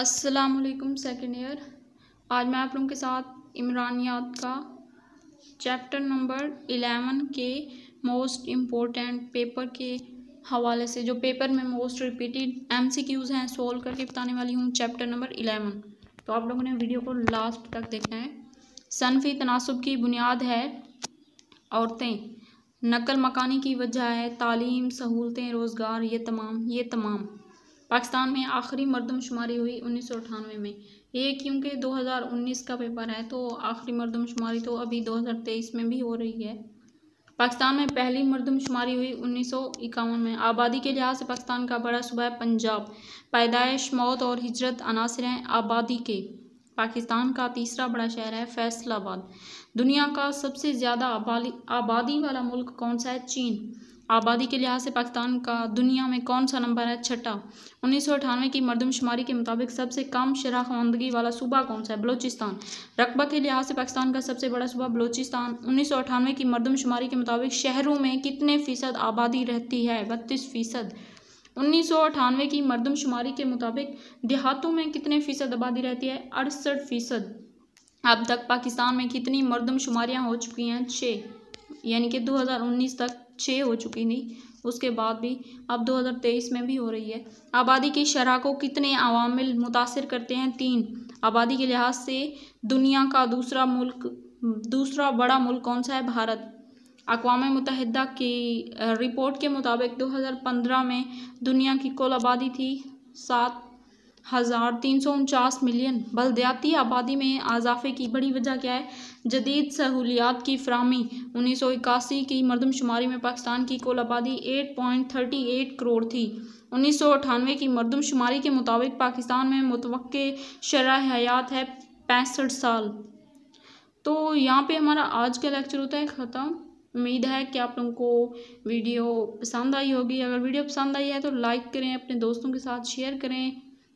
असलकुम second year आज मैं आप लोगों के साथ इमरानियात का चैप्टर नंबर इलेवन के मोस्ट इम्पोर्टेंट पेपर के हवाले से, जो पेपर में मोस्ट रिपीटेड एमसीक्यूज़ हैं सोल्व करके बताने वाली हूँ चैप्टर नंबर इलेवन तो आप लोगों ने वीडियो को लास्ट तक देखना है. सनफी तनासब की बुनियाद है औरतें. नकल मकानी की वजह है, तालीम, सहूलतें, रोज़गार, ये तमाम ये तमाम. पाकिस्तान में आखिरी मरदमशुमारी हुई उन्नीस सौ अठानवे में। ये क्योंकि 2019 का पेपर है तो आखिरी मरदमशुमारी तो अभी 2023 में भी हो रही है। पाकिस्तान में पहली मरदमशुमारी हुई उन्नीस सौ इक्यावन में। आबादी के लिहाज से पाकिस्तान का बड़ा सूबा है पंजाब। पैदाइश, मौत और हिजरत अनासर हैं आबादी के। पाकिस्तान का तीसरा बड़ा शहर है फैसलाबाद। दुनिया का सबसे ज़्यादा आबादी वाला मुल्क कौन सा है? चीन। आबादी के लिहाज से पाकिस्तान का दुनिया में कौन सा नंबर है? छठा। उन्नीस सौ अठानवे की मरदमशुमारी के मुताबिक सबसे कम शराह खवानदगी वाला सूबा कौन सा है? बलोचिस्तान। रकबा के लिहाज से पाकिस्तान का सबसे बड़ा सूबा बलोचिस्तान। उन्नीस सौ अठानवे की मरदमशुमारी के मुताबिक शहरों में कितने फ़ीसद आबादी रहती है? बत्तीस फ़ीसद। उन्नीस सौ अठानवे की मरदमशुमारी के मुताबिक देहातों में कितने फ़ीसद आबादी रहती है? अड़सठ फ़ीसद। अब तक पाकिस्तान में कितनी मरदमशुमारियाँ हो चुकी हैं? छः। यानी कि 2019 तक छः हो चुकी थी उसके बाद भी, अब 2023 में भी हो रही है। आबादी की शरह को कितने अवामिल मुतासर करते हैं? तीन। आबादी के लिहाज से दुनिया का दूसरा मुल्क, दूसरा बड़ा मुल्क कौन सा है? भारत। अकवा मुतहदा की रिपोर्ट के मुताबिक 2015 में दुनिया की कुल आबादी थी सात हज़ार तीन सौ उनचास मिलियन बलदयाती आबादी में अजाफे की बड़ी वजह क्या है? जदीद सहूलियात की फ्राहमी, उन्नीस सौ इक्यासी की मरदमशुमारी में पाकिस्तान की कुल आबादी eight point thirty eight crore थी। उन्नीस सौ अठानवे की मरदमशुमारी के मुताबिक पाकिस्तान में मुतव शरह हयात है पैंसठ साल। तो यहाँ पे हमारा आज का लेक्चर होता है, ख़त्म। उम्मीद है कि आप लोगों को वीडियो पसंद आई होगी। अगर वीडियो पसंद आई है तो लाइक करें, अपने दोस्तों के साथ शेयर करें।